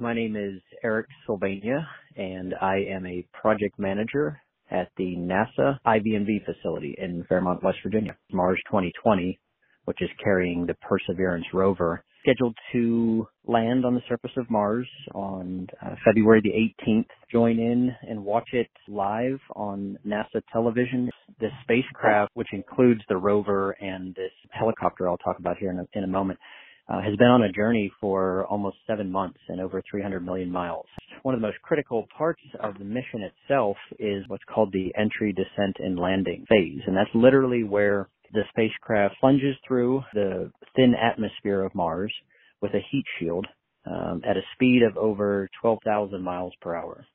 My name is Eric Sylvania, and I am a project manager at the NASA IV&V facility in Fairmont, West Virginia. Mars 2020, which is carrying the Perseverance rover, scheduled to land on the surface of Mars on uh, February the 18th. Join in and watch it live on NASA television. This spacecraft, which includes the rover and this helicopter I'll talk about here in a, in a moment, uh, has been on a journey for almost seven months and over 300 million miles. One of the most critical parts of the mission itself is what's called the entry, descent, and landing phase. And that's literally where the spacecraft plunges through the thin atmosphere of Mars with a heat shield um, at a speed of over 12,000 miles per hour.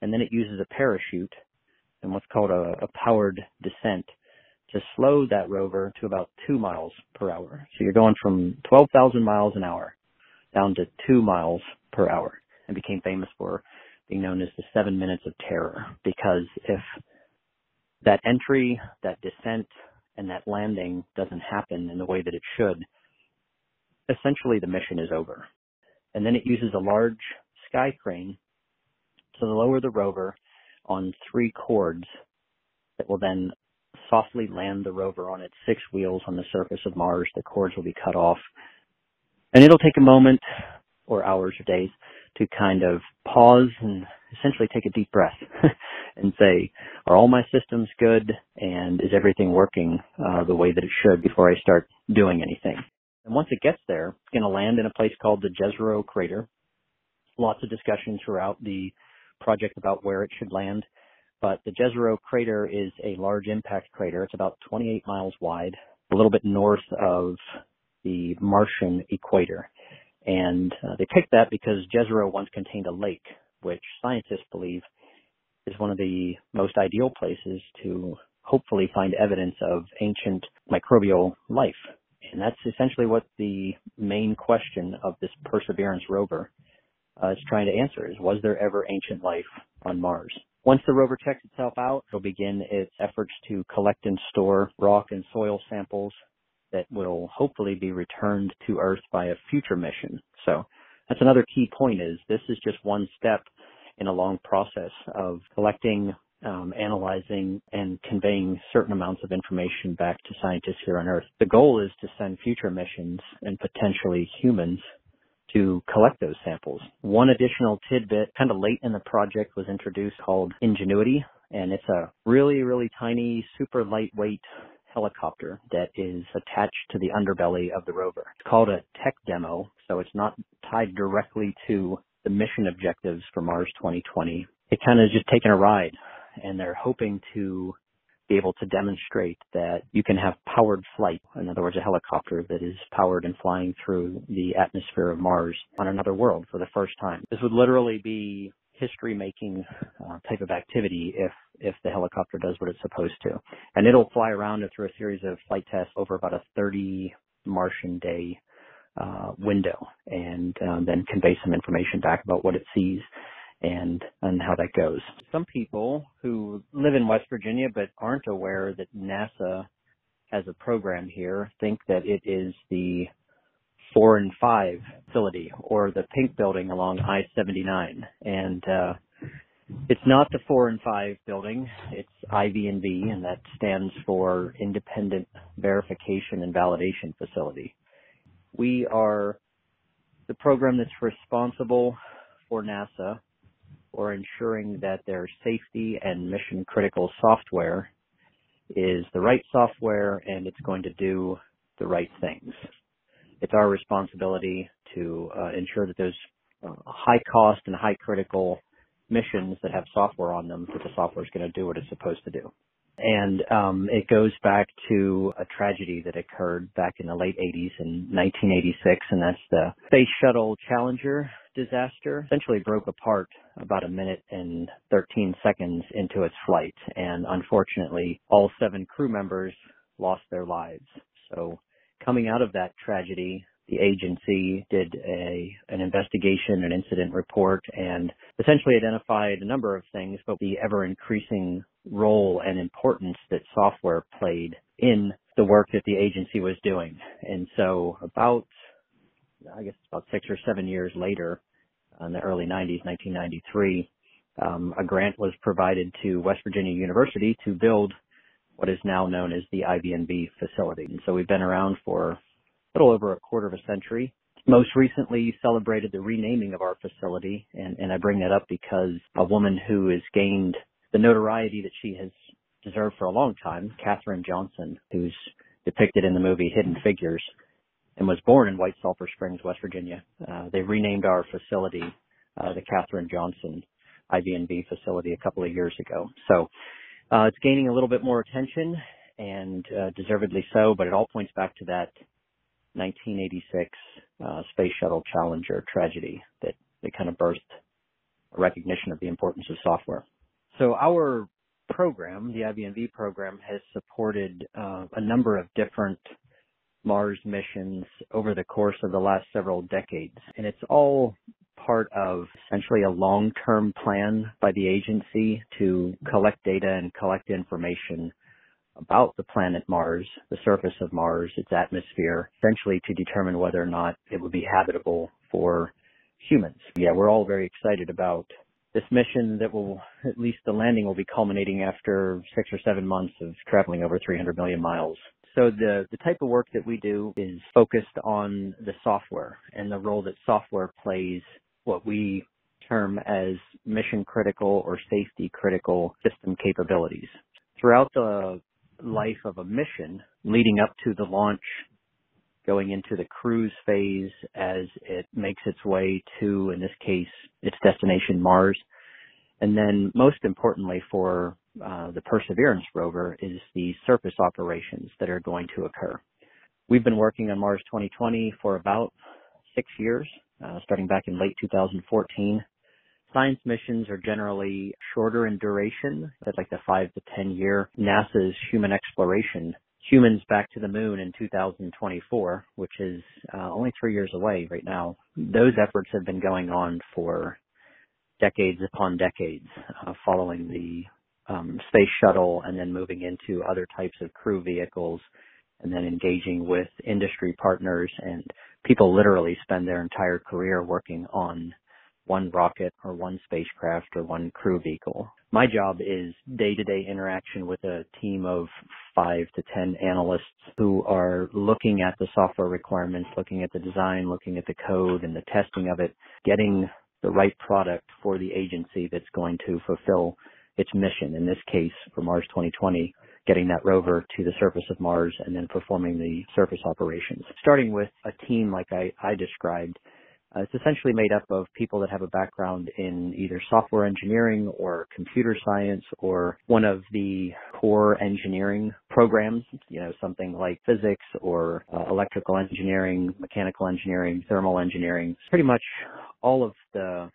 And then it uses a parachute and what's called a, a powered descent to slow that rover to about two miles per hour. So you're going from 12,000 miles an hour down to two miles per hour and became famous for being known as the seven minutes of terror because if that entry, that descent, and that landing doesn't happen in the way that it should, essentially the mission is over. And then it uses a large sky crane to lower the rover on three cords that will then softly land the rover on its six wheels on the surface of Mars. The cords will be cut off. And it'll take a moment or hours or days to kind of pause and essentially take a deep breath and say, are all my systems good and is everything working uh, the way that it should before I start doing anything? And once it gets there, it's going to land in a place called the Jezero crater. Lots of discussion throughout the project about where it should land. But the Jezero crater is a large impact crater. It's about 28 miles wide, a little bit north of the Martian equator. And uh, they picked that because Jezero once contained a lake, which scientists believe is one of the most ideal places to hopefully find evidence of ancient microbial life. And that's essentially what the main question of this Perseverance rover uh, is trying to answer is, was there ever ancient life on Mars? Once the rover checks itself out, it'll begin its efforts to collect and store rock and soil samples that will hopefully be returned to Earth by a future mission. So that's another key point is this is just one step in a long process of collecting, um, analyzing, and conveying certain amounts of information back to scientists here on Earth. The goal is to send future missions and potentially humans to collect those samples. One additional tidbit kind of late in the project was introduced called Ingenuity, and it's a really, really tiny, super lightweight helicopter that is attached to the underbelly of the rover. It's called a tech demo, so it's not tied directly to the mission objectives for Mars 2020. It kind of just taking a ride, and they're hoping to be able to demonstrate that you can have powered flight. In other words, a helicopter that is powered and flying through the atmosphere of Mars on another world for the first time. This would literally be history making uh, type of activity if if the helicopter does what it's supposed to. And it'll fly around through a series of flight tests over about a 30 Martian day uh, window and um, then convey some information back about what it sees and and how that goes. Some people who live in West Virginia but aren't aware that NASA has a program here think that it is the four and five facility or the pink building along I-79 and uh, it's not the four and five building. It's IV&V, and that stands for Independent Verification and Validation Facility. We are the program that's responsible for NASA or ensuring that their safety and mission critical software is the right software and it's going to do the right things. It's our responsibility to uh, ensure that those uh, high cost and high critical missions that have software on them that the software is going to do what it's supposed to do. And um, it goes back to a tragedy that occurred back in the late 80s in 1986, and that's the Space Shuttle Challenger disaster. Essentially broke apart about a minute and 13 seconds into its flight, and unfortunately, all seven crew members lost their lives. So, coming out of that tragedy, the agency did a an investigation, an incident report, and essentially identified a number of things, but the ever increasing role and importance that software played in the work that the agency was doing. And so about, I guess about six or seven years later, in the early 90s, 1993, um, a grant was provided to West Virginia University to build what is now known as the IV&V facility. And so we've been around for a little over a quarter of a century. Most recently celebrated the renaming of our facility, and, and I bring that up because a woman who has gained the notoriety that she has deserved for a long time, Katherine Johnson, who's depicted in the movie Hidden Figures, and was born in White Sulphur Springs, West Virginia. Uh, they renamed our facility uh, the Katherine Johnson IV&V facility a couple of years ago. So uh, it's gaining a little bit more attention, and uh, deservedly so. But it all points back to that 1986 uh, Space Shuttle Challenger tragedy that that kind of birthed a recognition of the importance of software. So our program, the IV&V program, has supported uh, a number of different Mars missions over the course of the last several decades. And it's all part of essentially a long-term plan by the agency to collect data and collect information about the planet Mars, the surface of Mars, its atmosphere, essentially to determine whether or not it would be habitable for humans. Yeah, we're all very excited about this mission that will, at least the landing will be culminating after six or seven months of traveling over 300 million miles. So the, the type of work that we do is focused on the software and the role that software plays what we term as mission critical or safety critical system capabilities. Throughout the life of a mission leading up to the launch going into the cruise phase as it makes its way to, in this case, its destination Mars. And then most importantly for uh, the Perseverance rover is the surface operations that are going to occur. We've been working on Mars 2020 for about six years, uh, starting back in late 2014. Science missions are generally shorter in duration, that's like the five to 10 year. NASA's human exploration humans back to the moon in 2024, which is uh, only three years away right now. Those efforts have been going on for decades upon decades, uh, following the um, space shuttle and then moving into other types of crew vehicles and then engaging with industry partners and people literally spend their entire career working on one rocket or one spacecraft or one crew vehicle. My job is day-to-day interaction with a team of five to 10 analysts who are looking at the software requirements, looking at the design, looking at the code and the testing of it, getting the right product for the agency that's going to fulfill its mission. In this case, for Mars 2020, getting that rover to the surface of Mars and then performing the surface operations. Starting with a team like I, I described, uh, it's essentially made up of people that have a background in either software engineering or computer science or one of the core engineering programs, you know, something like physics or uh, electrical engineering, mechanical engineering, thermal engineering. Pretty much all of the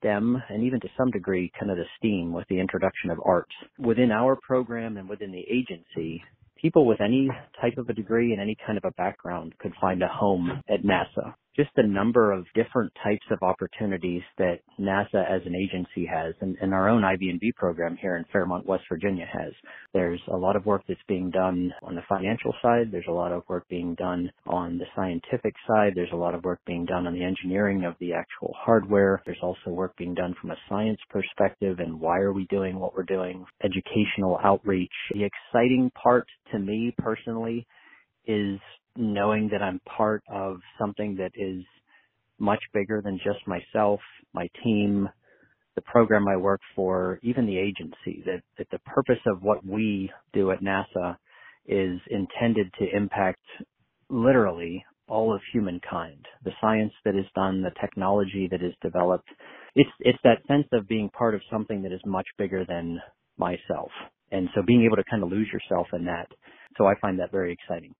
STEM and even to some degree kind of the STEAM with the introduction of arts. Within our program and within the agency, people with any type of a degree and any kind of a background could find a home at NASA just the number of different types of opportunities that NASA as an agency has and, and, our own IV&V program here in Fairmont, West Virginia has. There's a lot of work that's being done on the financial side. There's a lot of work being done on the scientific side. There's a lot of work being done on the engineering of the actual hardware. There's also work being done from a science perspective and why are we doing what we're doing, educational outreach. The exciting part to me personally is knowing that I'm part of something that is much bigger than just myself, my team, the program I work for, even the agency, that, that the purpose of what we do at NASA is intended to impact literally all of humankind. The science that is done, the technology that is developed. It's, it's that sense of being part of something that is much bigger than myself. And so being able to kind of lose yourself in that. So I find that very exciting.